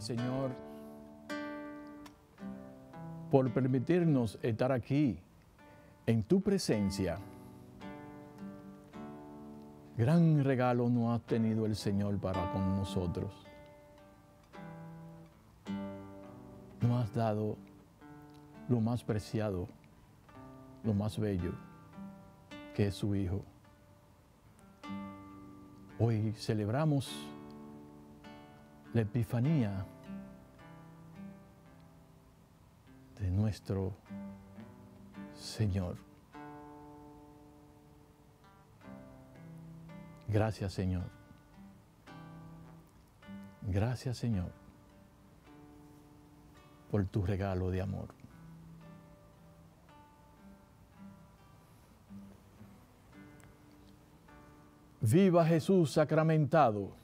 Señor por permitirnos estar aquí en tu presencia. Gran regalo nos ha tenido el Señor para con nosotros. Nos has dado lo más preciado, lo más bello, que es su Hijo. Hoy celebramos la Epifanía de nuestro Señor. Gracias Señor. Gracias Señor por tu regalo de amor. Viva Jesús sacramentado.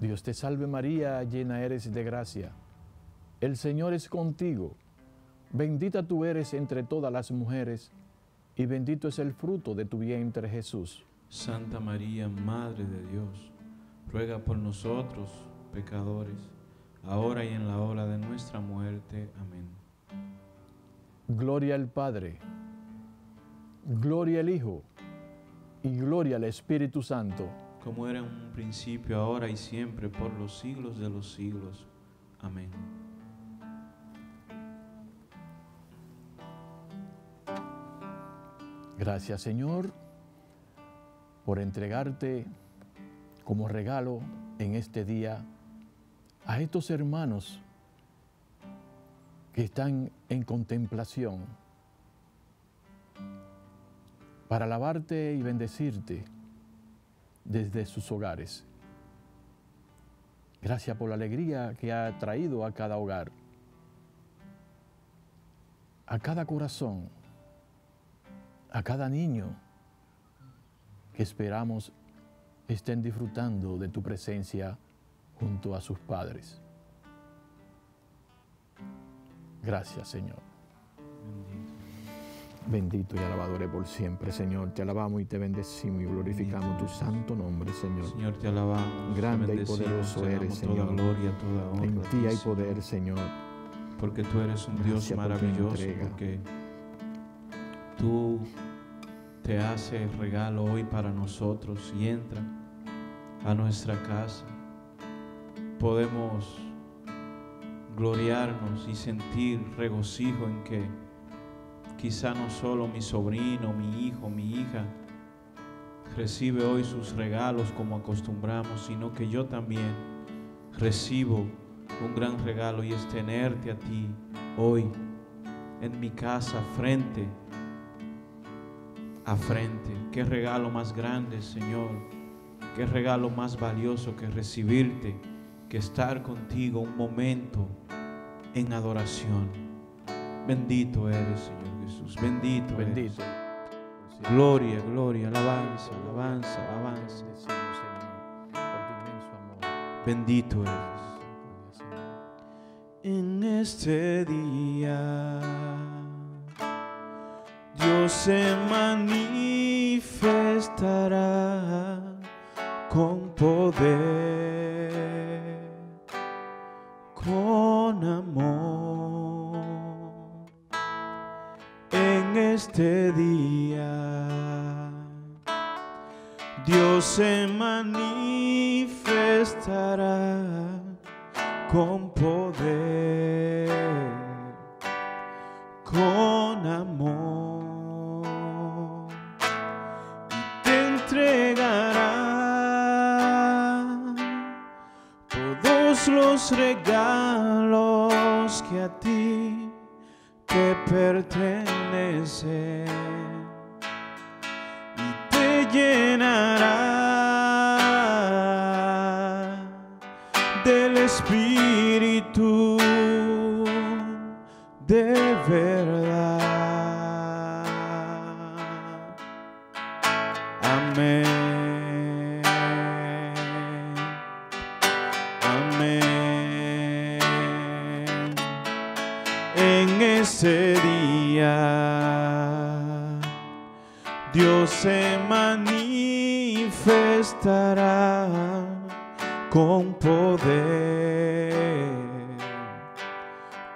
Dios te salve María, llena eres de gracia. El Señor es contigo. Bendita tú eres entre todas las mujeres y bendito es el fruto de tu vientre Jesús. Santa María, Madre de Dios, ruega por nosotros, pecadores, ahora y en la hora de nuestra muerte. Amén. Gloria al Padre, gloria al Hijo y gloria al Espíritu Santo. Como era en un principio, ahora y siempre, por los siglos de los siglos. Amén. Gracias Señor por entregarte como regalo en este día a estos hermanos que están en contemplación para alabarte y bendecirte desde sus hogares. Gracias por la alegría que ha traído a cada hogar, a cada corazón a cada niño que esperamos estén disfrutando de tu presencia junto a sus padres. Gracias, Señor. Bendito y alabado eres por siempre, Señor. Te alabamos y te bendecimos y glorificamos tu santo nombre, Señor. Señor, te alabamos. te Grande y poderoso eres, damos Señor. Toda gloria, toda honra. En ti hay poder, Señor. Porque tú eres un Dios Gracias maravilloso, porque tú te haces regalo hoy para nosotros y entra a nuestra casa. Podemos gloriarnos y sentir regocijo en que quizá no solo mi sobrino, mi hijo, mi hija recibe hoy sus regalos como acostumbramos, sino que yo también recibo un gran regalo y es tenerte a ti hoy en mi casa frente a frente. Qué regalo más grande, Señor. Qué regalo más valioso que recibirte, que estar contigo un momento en adoración. Bendito eres, Señor Jesús. Bendito. Bendito. Gloria, gloria, alabanza, alabanza, alabanza. Bendito eres. Señor. En este día Dios se manifestará con poder, En este día. Dios se manifestará con poder, con amor, y te entregará todos los regalos que a ti te pertenecen y te llenará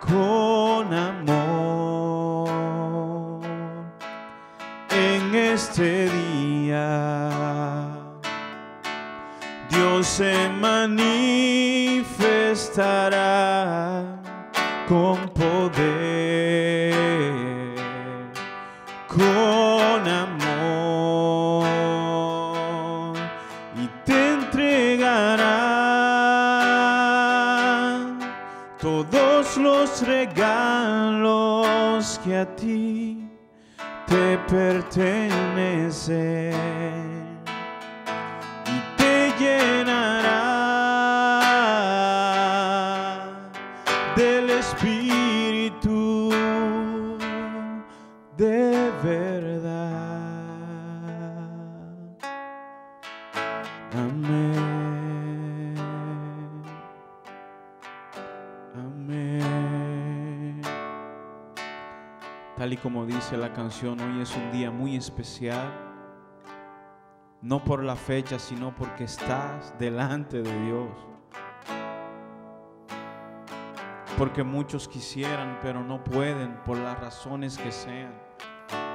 con amor. En este día Dios se manifestará te pertenecen como dice la canción, hoy es un día muy especial. No por la fecha, sino porque estás delante de Dios. Porque muchos quisieran, pero no pueden por las razones que sean.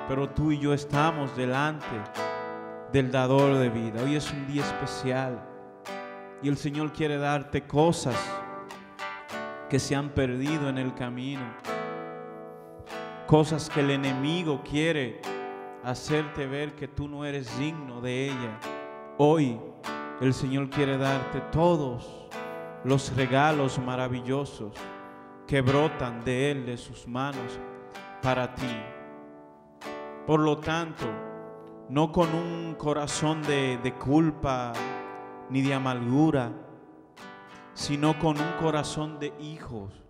Pero tú y yo estamos delante del dador de vida. Hoy es un día especial. Y el Señor quiere darte cosas que se han perdido en el camino. Cosas que el enemigo quiere hacerte ver que tú no eres digno de ella. Hoy el Señor quiere darte todos los regalos maravillosos que brotan de Él, de sus manos, para ti. Por lo tanto, no con un corazón de, de culpa ni de amargura, sino con un corazón de hijos,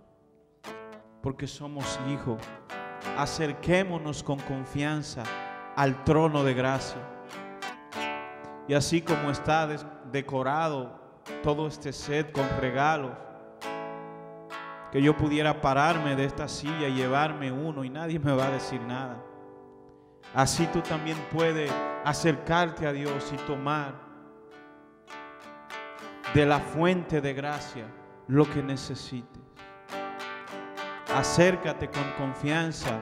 porque somos hijos. Acerquémonos con confianza al trono de gracia. Y así como está decorado todo este set con regalos, que yo pudiera pararme de esta silla y llevarme uno y nadie me va a decir nada. Así tú también puedes acercarte a Dios y tomar de la fuente de gracia lo que necesites. Acércate con confianza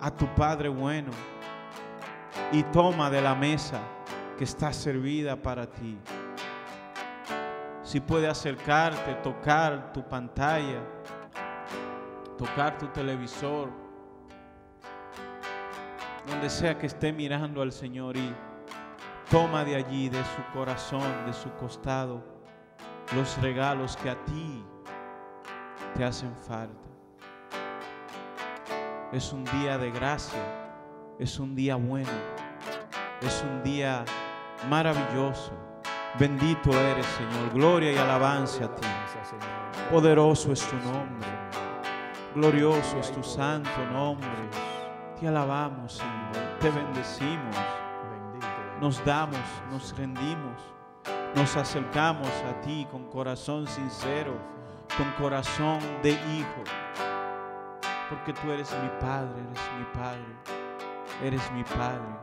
a tu Padre bueno y toma de la mesa que está servida para ti. Si puedes acercarte, tocar tu pantalla, tocar tu televisor, donde sea que esté mirando al Señor y toma de allí, de su corazón, de su costado, los regalos que a ti te hacen falta. Es un día de gracia, es un día bueno, es un día maravilloso. Bendito eres, Señor. Gloria y alabanza a ti. Poderoso es tu nombre. Glorioso es tu santo nombre. Te alabamos, Señor. Te bendecimos. nos damos, nos rendimos, nos acercamos a ti con corazón sincero, con corazón de hijo. Porque tú eres mi Padre, eres mi Padre, eres mi Padre.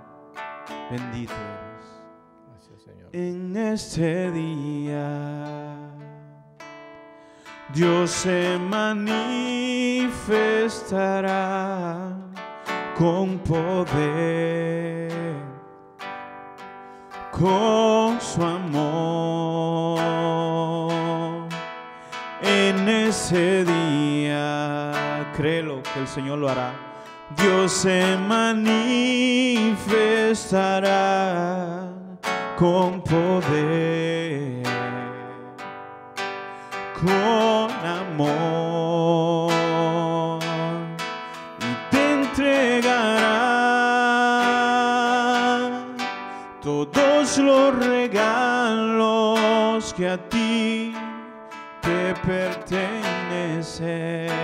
Bendito eres. Gracias, Señor. En este día Dios se manifestará con poder, con su amor. En ese día, que el Señor lo hará. Dios se manifestará con poder, con amor y te entregará todos los regalos que a ti te pertenecen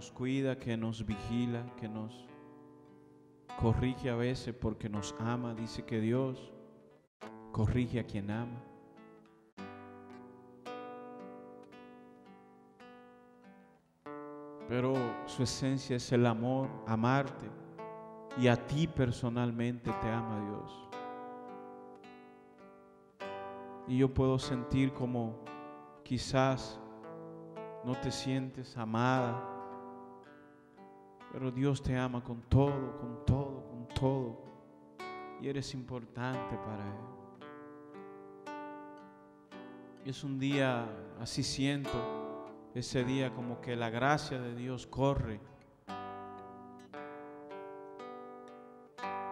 nos cuida, que nos vigila, que nos corrige a veces porque nos ama. Dice que Dios corrige a quien ama. Pero su esencia es el amor, amarte. Y a ti personalmente te ama Dios. Y yo puedo sentir como quizás no te sientes amada, pero Dios te ama con todo, con todo, con todo. Y eres importante para Él. Y es un día, así siento, ese día como que la gracia de Dios corre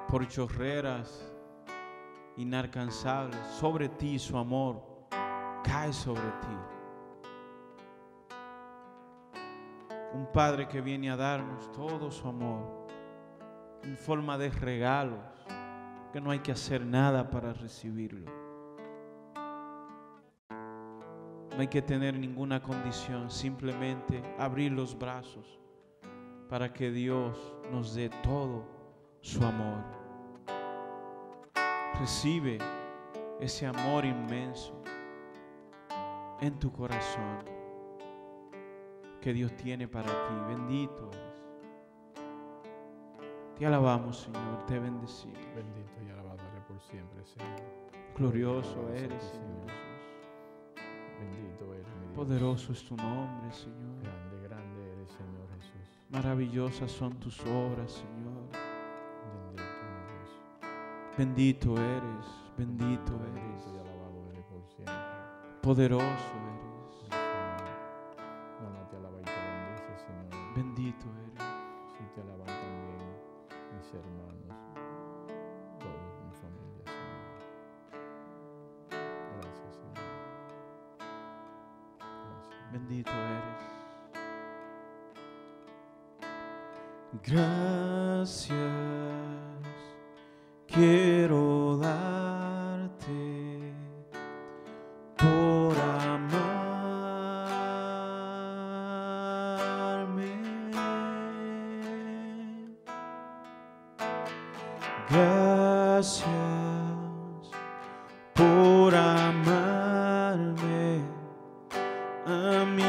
por chorreras inalcanzables. Sobre ti su amor cae sobre ti. Un Padre que viene a darnos todo su amor en forma de regalos, que no hay que hacer nada para recibirlo. No hay que tener ninguna condición, simplemente abrir los brazos para que Dios nos dé todo su amor. Recibe ese amor inmenso en tu corazón que Dios tiene para ti. Bendito eres. Te alabamos, Señor, te bendecimos. Bendito y alabado eres por siempre, Señor. Glorioso eres, Señor. Señor Jesús. Bendito eres, mi Dios. Poderoso es tu nombre, Señor. Grande, grande eres, Señor Jesús. Maravillosas son tus obras, Señor. Bendito, mi Dios. Bendito eres, bendito Bendito y alabado eres por siempre. Poderoso a mí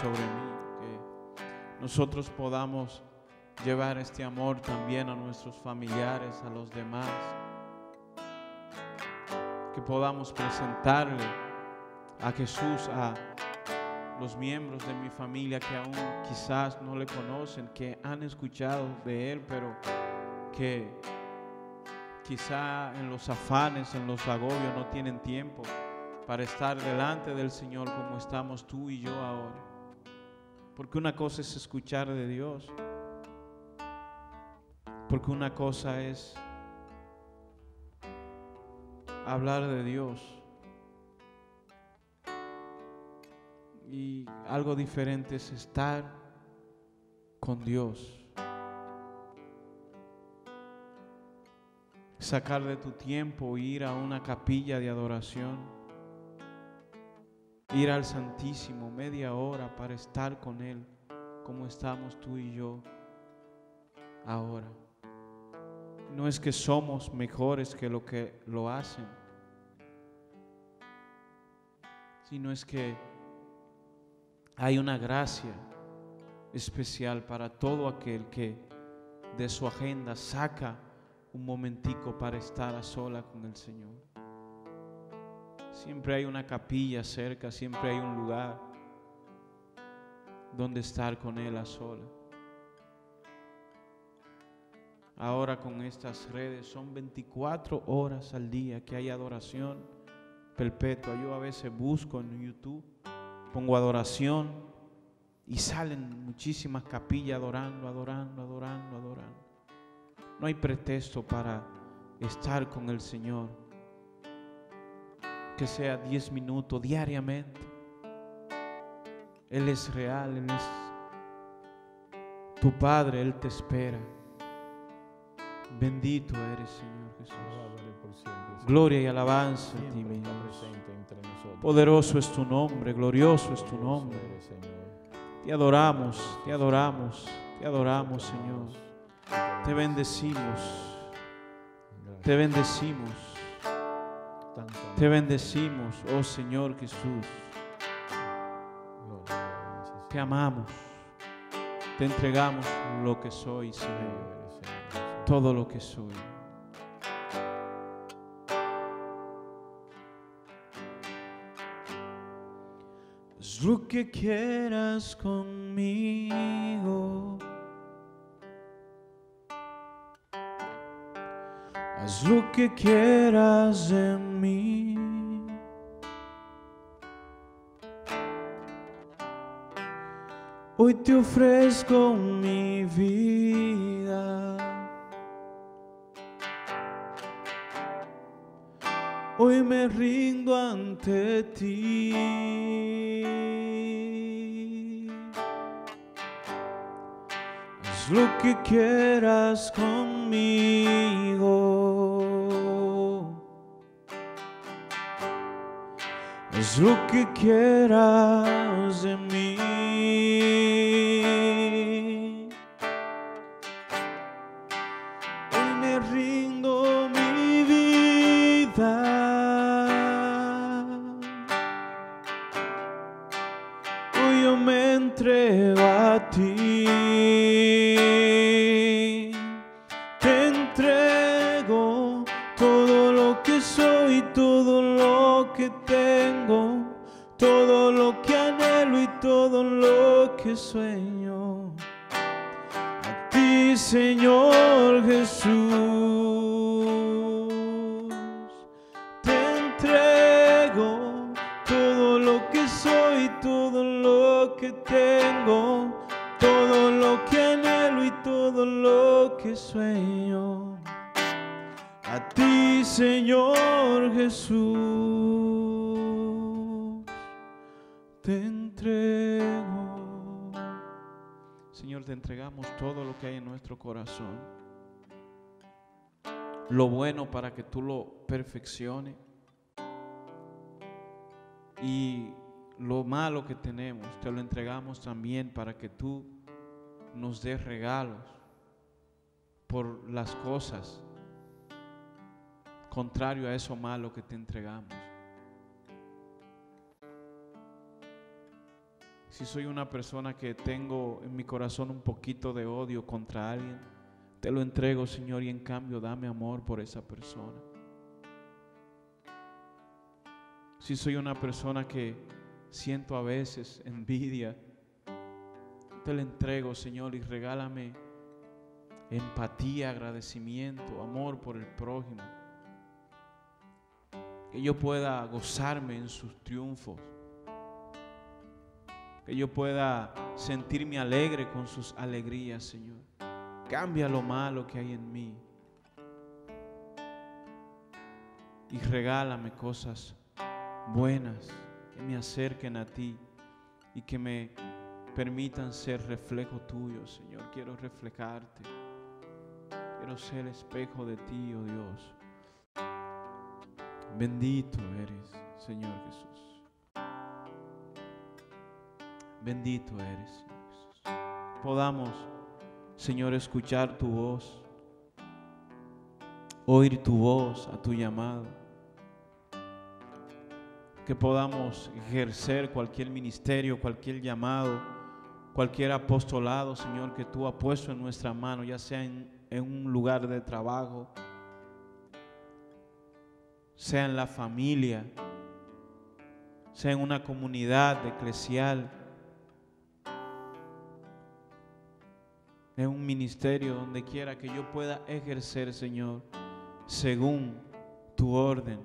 sobre mí. Que nosotros podamos llevar este amor también a nuestros familiares, a los demás. Que podamos presentarle a Jesús a los miembros de mi familia que aún quizás no le conocen, que han escuchado de Él, pero que quizá en los afanes, en los agobios no tienen tiempo para estar delante del Señor como estamos tú y yo ahora. Porque una cosa es escuchar de Dios, porque una cosa es hablar de Dios. Y algo diferente es estar con Dios. Sacar de tu tiempo, ir a una capilla de adoración, ir al Santísimo media hora para estar con Él, como estamos tú y yo ahora. No es que somos mejores que lo que lo hacen, sino es que hay una gracia especial para todo aquel que de su agenda saca un momentico para estar a sola con el Señor. Siempre hay una capilla cerca, siempre hay un lugar donde estar con Él a sola. Ahora con estas redes son 24 horas al día que hay adoración perpetua. Yo a veces busco en YouTube, pongo adoración y salen muchísimas capillas adorando, adorando, adorando, adorando. No hay pretexto para estar con el Señor. Que sea 10 minutos diariamente. Él es real, Él es tu Padre, Él te espera. Bendito eres, Señor Jesús. Gloria y alabanza a ti, mi Dios. Poderoso es tu nombre, glorioso es tu nombre. Te adoramos, te adoramos, te adoramos, Señor. Te bendecimos, te bendecimos, te bendecimos, oh Señor Jesús. Te amamos, te entregamos lo que soy, Señor todo lo que soy. Haz lo que quieras conmigo. Haz lo que quieras en mí. Hoy te ofrezco mi vida. Hoy me rindo ante ti. Haz lo que quieras conmigo. Lo que quieras de mí. Nuestro corazón. lo bueno para que tú lo perfecciones. Y lo malo que tenemos, te lo entregamos también para que tú nos des regalos por las cosas contrario a eso malo que te entregamos. Si soy una persona que tengo en mi corazón un poquito de odio contra alguien, te lo entrego, Señor, y en cambio dame amor por esa persona. Si soy una persona que siento a veces envidia, te lo entrego, Señor, y regálame empatía, agradecimiento, amor por el prójimo. Que yo pueda gozarme en sus triunfos. Que yo pueda sentirme alegre con sus alegrías, Señor. Cambia lo malo que hay en mí. Y regálame cosas buenas que me acerquen a ti y que me permitan ser reflejo tuyo, Señor. Quiero reflejarte. Quiero ser espejo de ti, oh Dios. Bendito eres, Señor Jesús. Bendito eres. Podamos, Señor, escuchar tu voz, oír tu voz a tu llamado. Que podamos ejercer cualquier ministerio, cualquier llamado, cualquier apostolado, Señor, que tú has puesto en nuestra mano, ya sea en, en un lugar de trabajo, sea en la familia, sea en una comunidad eclesial, en un ministerio, donde quiera que yo pueda ejercer, Señor, según tu orden.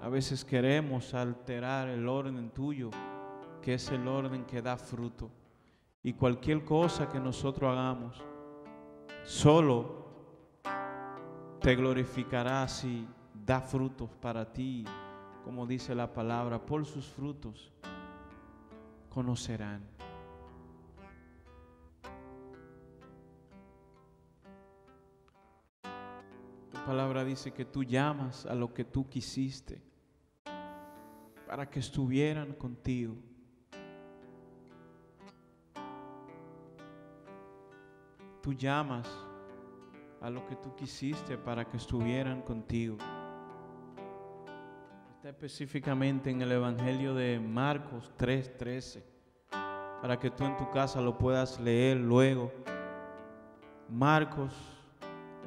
A veces queremos alterar el orden tuyo, que es el orden que da fruto. Y cualquier cosa que nosotros hagamos, solo te glorificará si da frutos para ti, como dice la palabra, por sus frutos conocerán. Palabra dice que tú llamas a lo que tú quisiste para que estuvieran contigo. Tú llamas a lo que tú quisiste para que estuvieran contigo. Está específicamente en el Evangelio de Marcos 3:13, para que tú en tu casa lo puedas leer luego. Marcos,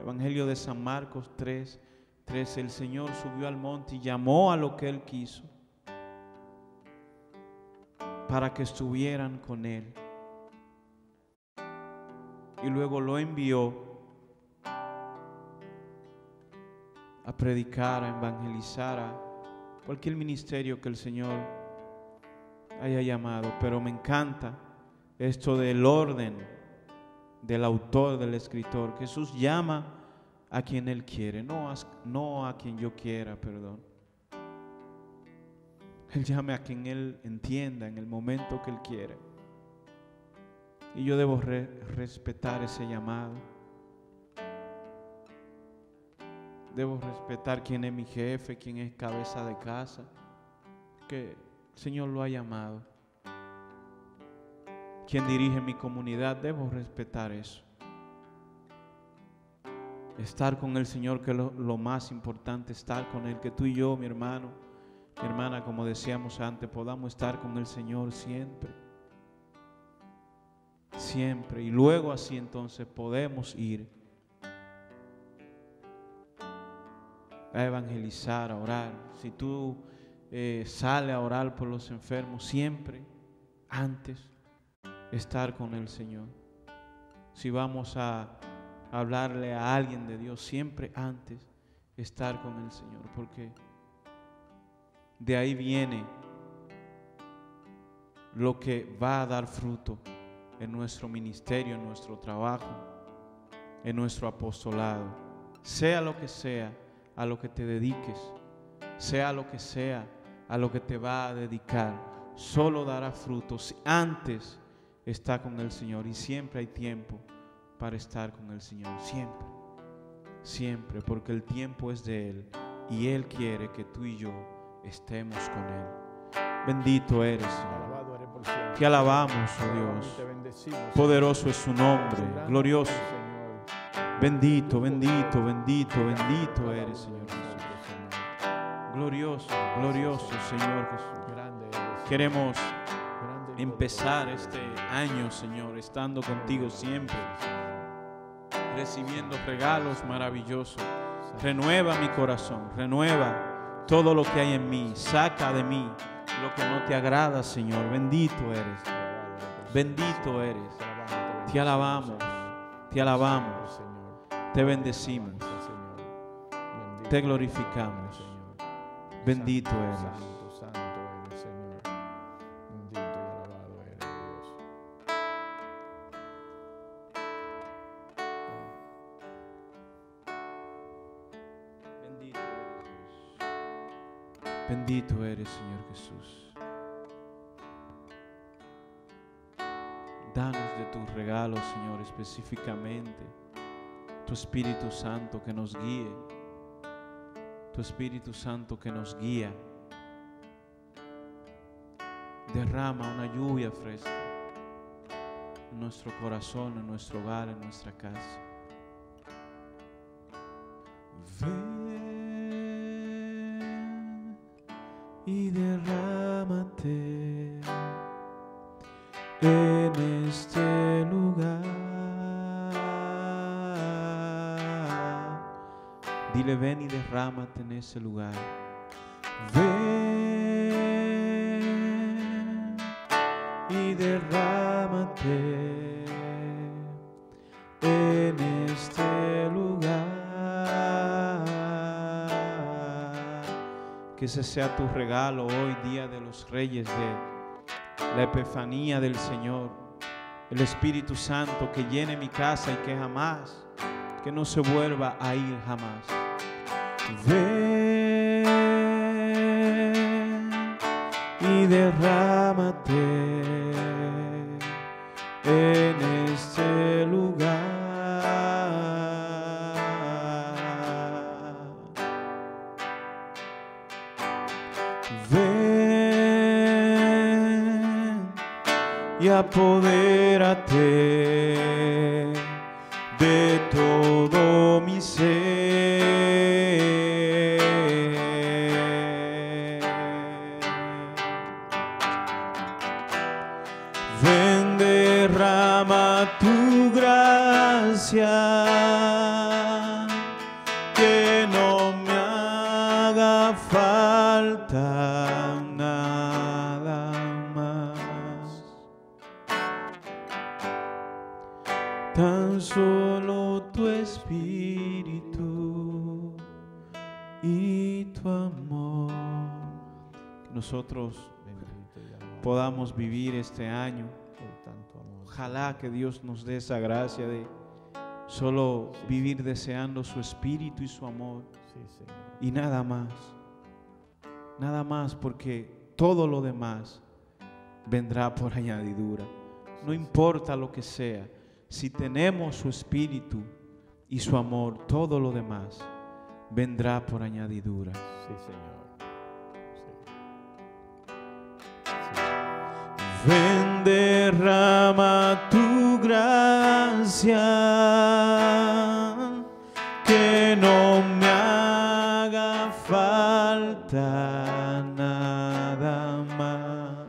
Evangelio de San Marcos 3:13, el Señor subió al monte y llamó a lo que él quiso para que estuvieran con él. Y luego lo envió a predicar, a evangelizar, a cualquier ministerio que el Señor haya llamado. Pero me encanta esto del orden del autor, del escritor. Jesús llama a quien Él quiere, no a, quien yo quiera, perdón. Él llame a quien Él entienda en el momento que Él quiere. Y yo debo respetar ese llamado. Debo respetar quién es mi jefe, quién es cabeza de casa, que el Señor lo ha llamado. Quien dirige mi comunidad, debo respetar eso. Estar con el Señor, que es lo, más importante, estar con Él, que tú y yo, mi hermano, mi hermana, como decíamos antes, podamos estar con el Señor siempre. Siempre. Y luego así entonces podemos ir a evangelizar, a orar. Si tú eh, sales a orar por los enfermos, siempre antes estar con el Señor. Si vamos a hablarle a alguien de Dios, siempre antes estar con el Señor, porque de ahí viene lo que va a dar fruto en nuestro ministerio, en nuestro trabajo, en nuestro apostolado. Sea lo que sea a lo que te dediques, sea lo que sea a lo que te va a dedicar, solo dará frutos antes está con el Señor y siempre hay tiempo para estar con el Señor, siempre. siempre, porque el tiempo es de Él y Él quiere que tú y yo estemos con Él. Bendito eres, Señor. Te alabamos, oh Dios. Poderoso es su nombre, glorioso. Bendito, bendito, bendito, bendito eres, Señor Jesús. Glorioso, glorioso, Señor Jesús. Queremos empezar este año, Señor, estando contigo siempre, recibiendo regalos maravillosos. Renueva mi corazón, renueva todo lo que hay en mí, saca de mí lo que no te agrada, Señor. Bendito eres, bendito eres. Te alabamos, te alabamos, te bendecimos, te glorificamos. Bendito eres. Bendito eres, Señor Jesús. Danos de tus regalos, Señor, específicamente. Tu Espíritu Santo que nos guíe. Tu Espíritu Santo que nos guía. Derrama una lluvia fresca en nuestro corazón, en nuestro hogar, en nuestra casa. Ven ese lugar. Ven y derrámate en este lugar. Que ese sea tu regalo hoy, Día de los Reyes, de la Epifanía del Señor. El Espíritu Santo que llene mi casa y que jamás, que no se vuelva a ir jamás. Ven y derrámate en este lugar. Ven y apodérate nosotros podamos vivir este año. Ojalá que Dios nos dé esa gracia de solo vivir deseando su espíritu y su amor y nada más. Nada más porque todo lo demás vendrá por añadidura. No importa lo que sea, si tenemos su espíritu y su amor, todo lo demás vendrá por añadidura. Sí, Señor. Ven, derrama tu gracia, que no me haga falta nada más.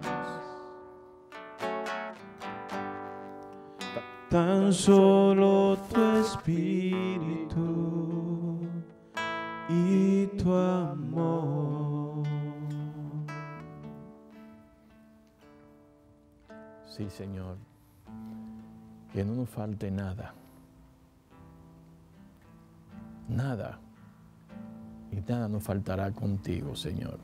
Tan solo tu espíritu Sí, Señor. Que no nos falte nada. Nada. Y nada nos faltará contigo, Señor.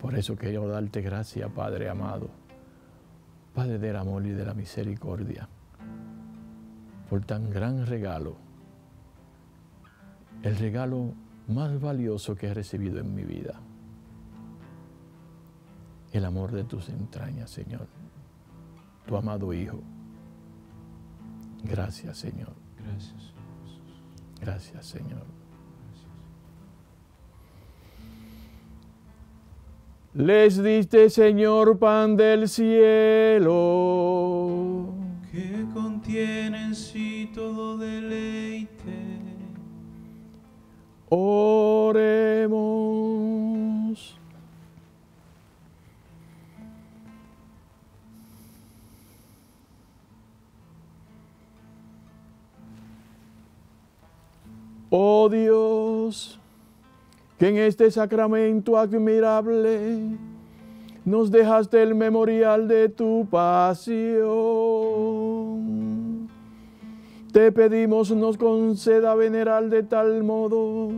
Por eso quiero darte gracias, Padre amado. Padre del amor y de la misericordia. Por tan gran regalo. El regalo más valioso que he recibido en mi vida el amor de tus entrañas, Señor. Tu amado Hijo. Gracias, Señor. Gracias. Jesús. Gracias, Señor. Les diste, Señor, pan del cielo. Que contiene en sí todo deleite. Oremos. Oh Dios, que en este sacramento admirable nos dejaste el memorial de tu pasión. Te pedimos nos conceda venerar de tal modo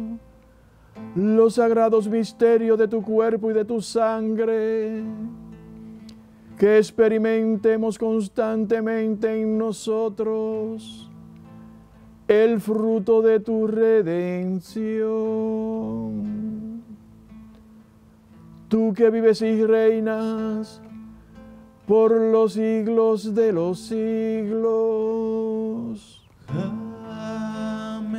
los sagrados misterios de tu cuerpo y de tu sangre, que experimentemos constantemente en nosotros el fruto de tu redención. Tú que vives y reinas por los siglos de los siglos. Amén.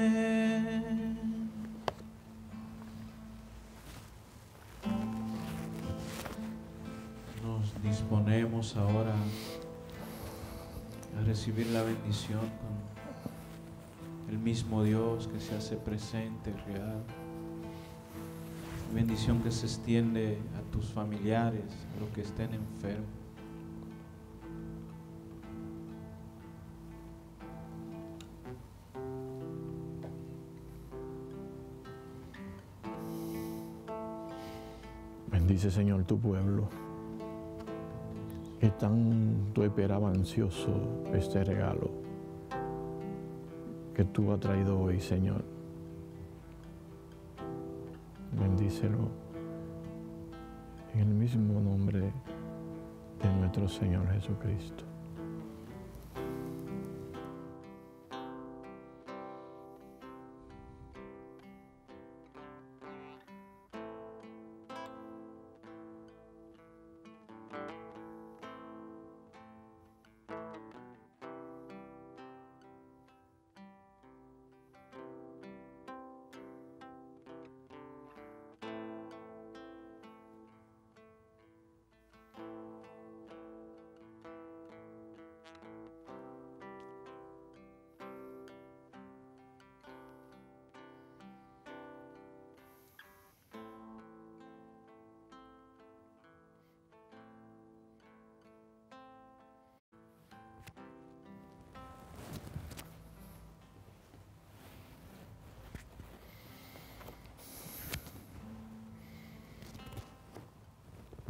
Nos disponemos ahora a recibir la bendición con el mismo Dios que se hace presente, real. Bendición que se extiende a tus familiares, a los que estén enfermos. Bendice, Señor, tu pueblo, que tanto esperaba ansioso este regalo que tú has traído hoy, Señor. Bendícelo en el mismo nombre de nuestro Señor Jesucristo.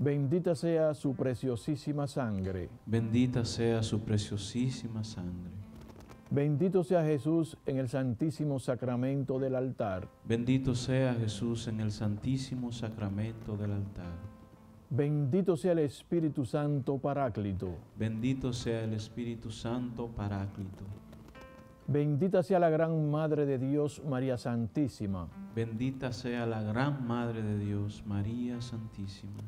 Bendita sea su preciosísima sangre, Bendita sea su preciosísima sangre. bendito sea Jesús en el santísimo sacramento del altar, Bendito sea Jesús en el santísimo sacramento del altar. bendito sea el Espíritu Santo Paráclito, Bendito sea el Espíritu Santo Paráclito. bendita sea la gran Madre de Dios, María Santísima, Bendita sea la gran Madre de Dios, María Santísima.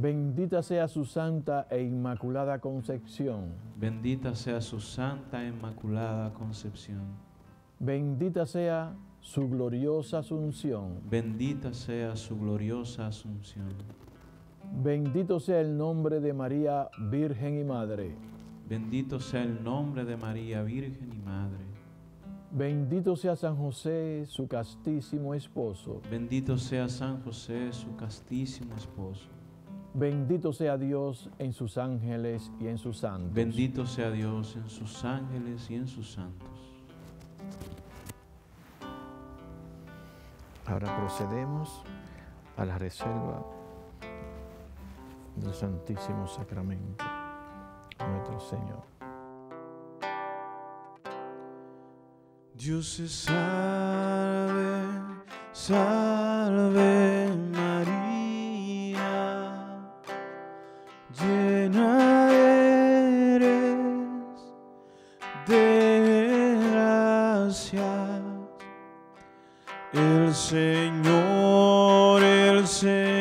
Bendita sea su santa e inmaculada concepción. Bendita sea su santa e inmaculada concepción. Bendita sea su gloriosa asunción. Bendita sea su gloriosa asunción. Bendito sea el nombre de María, Virgen y Madre. Bendito sea el nombre de María, Virgen y Madre. Bendito sea San José, su castísimo esposo. Bendito sea San José, su castísimo esposo. Bendito sea Dios en sus ángeles y en sus santos. Bendito sea Dios en sus ángeles y en sus santos. Ahora procedemos a la reserva del Santísimo Sacramento, nuestro Señor. Dios se salve, salve El Señor, el Señor